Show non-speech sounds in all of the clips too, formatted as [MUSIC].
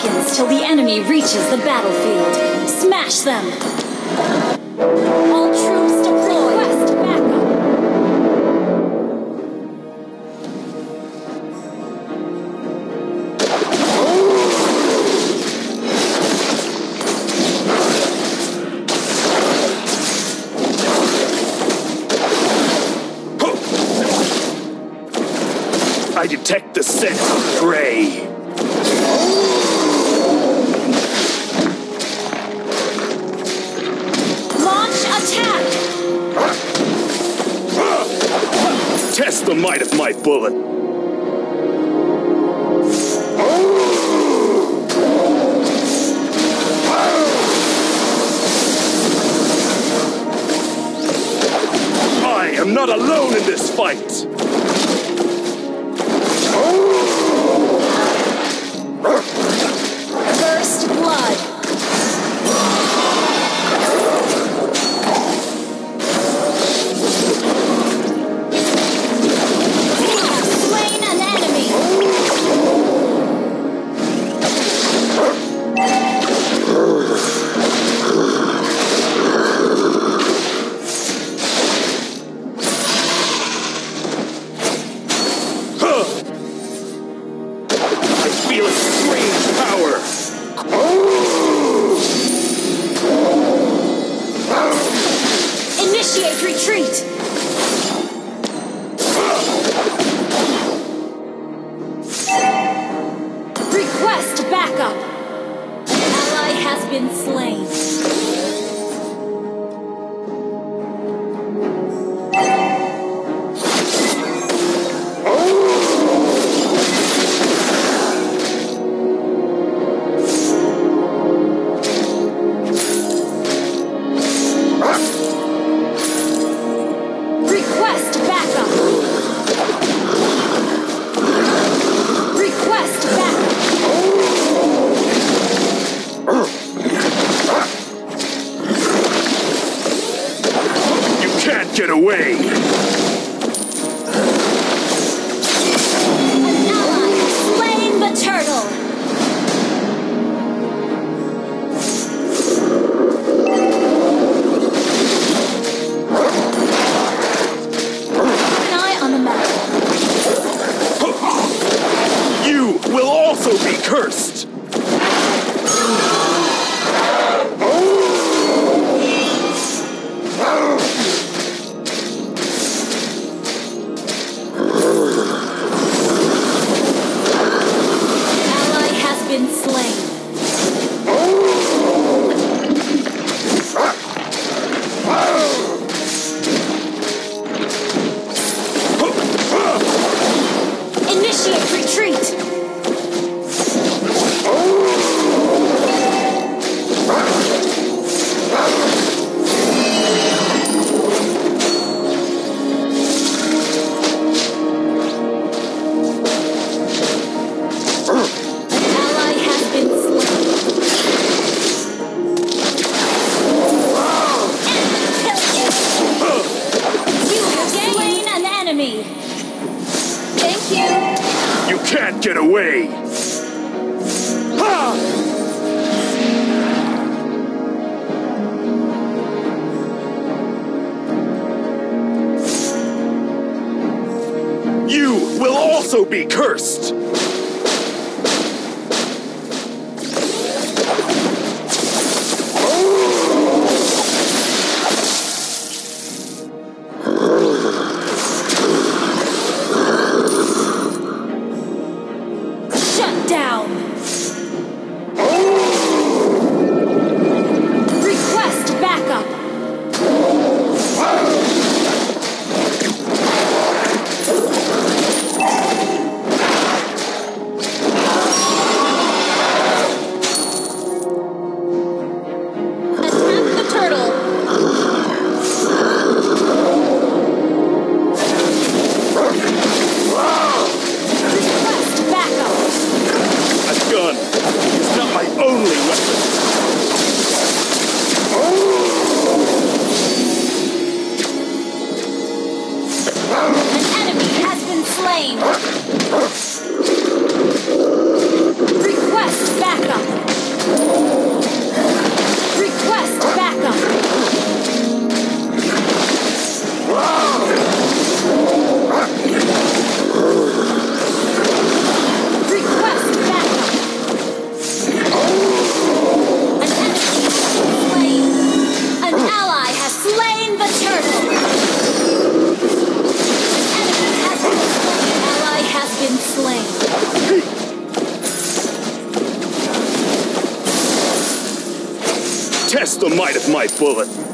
seconds till the enemy reaches the battlefield. Smash them! All troops deploy! Request backup! I detect the scent of prey. Attack! Test the might of my bullet. I am not alone in this fight. Also be cursed. the might of my bullet.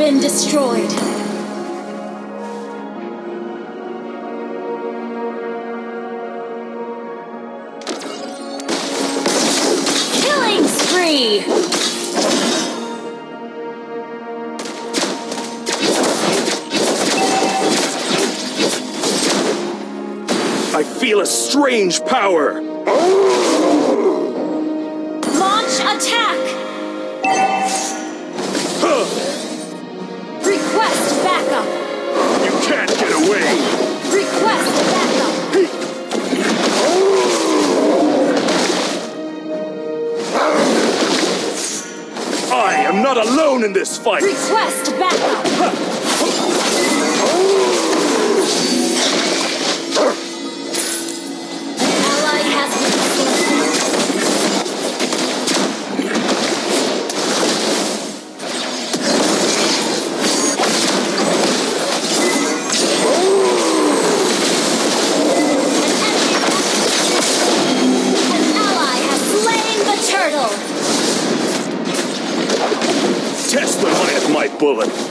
been destroyed. Killing spree! I feel a strange power! alone in this fight! Request backup! bullet.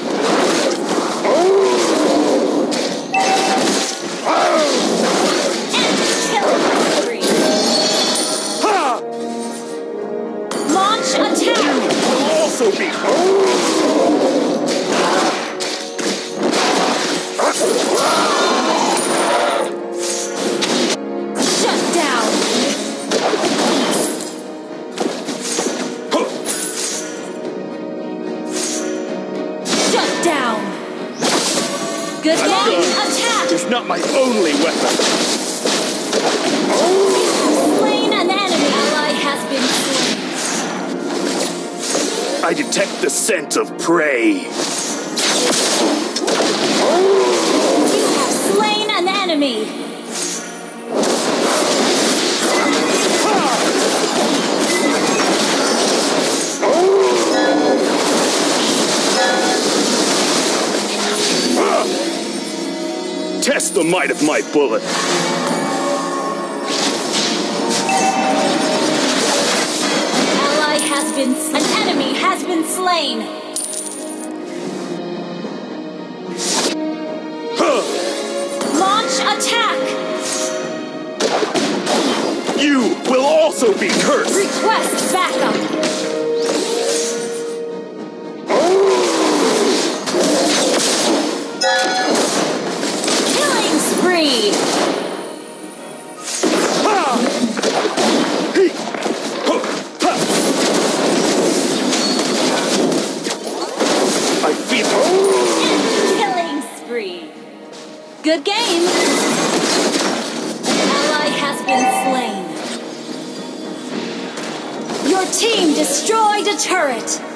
detect the scent of prey. You have slain an enemy! Test the might of my bullet. Ally has been slain been slain. Launch attack! You will also be cursed! Request a turret.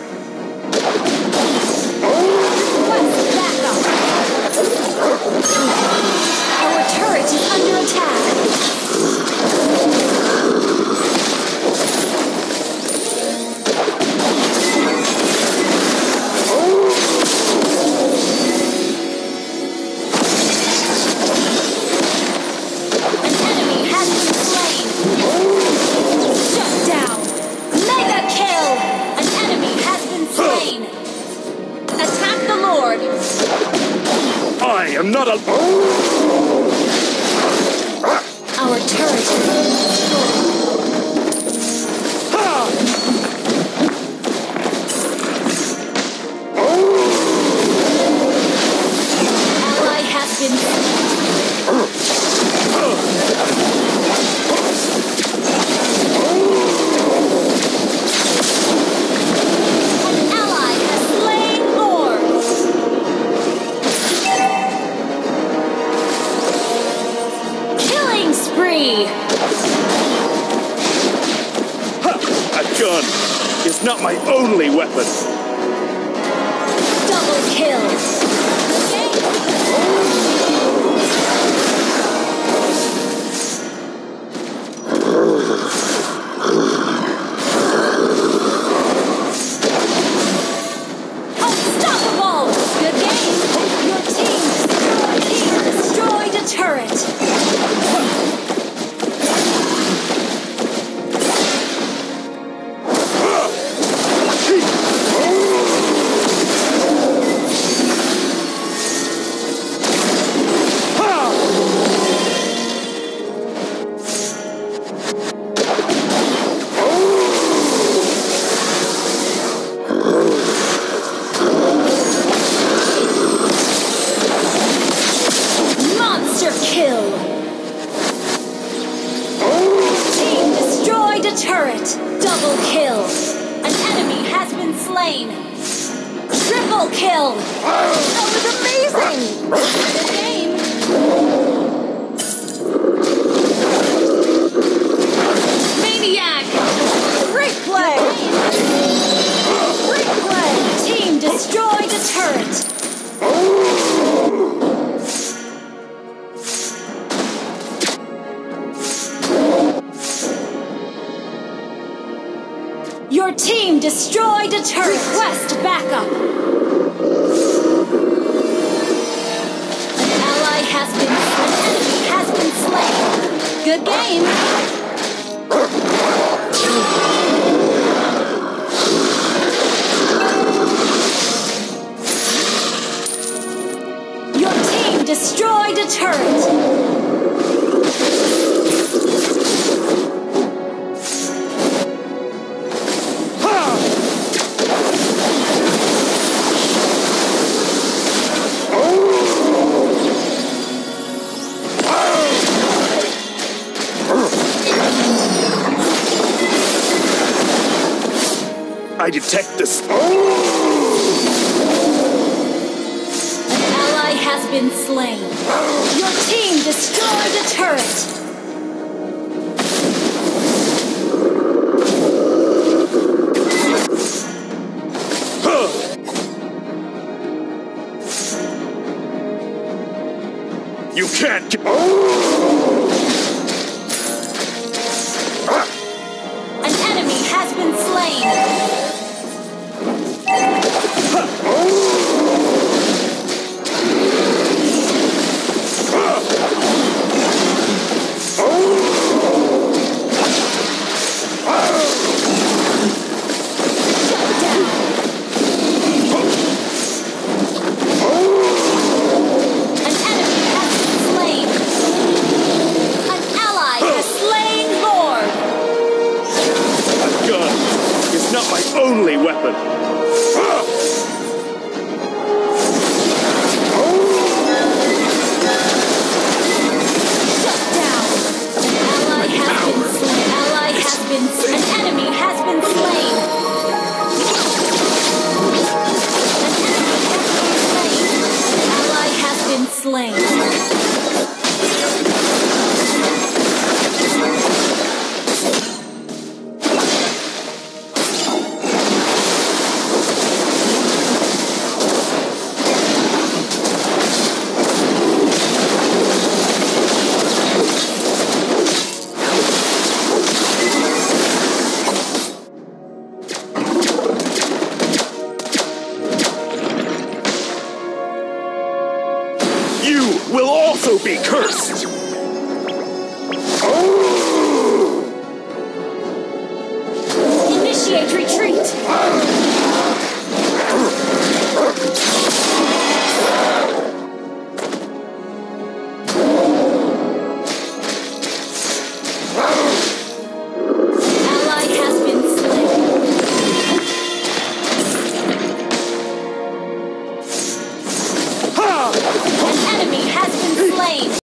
time. I detect this. [GASPS] An ally has been slain. Your team destroyed the turret. You can't get- An enemy has been slain! Initiate retreat!